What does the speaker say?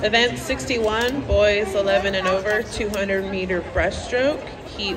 Event 61, boys 11 and over, 200 meter breaststroke, heat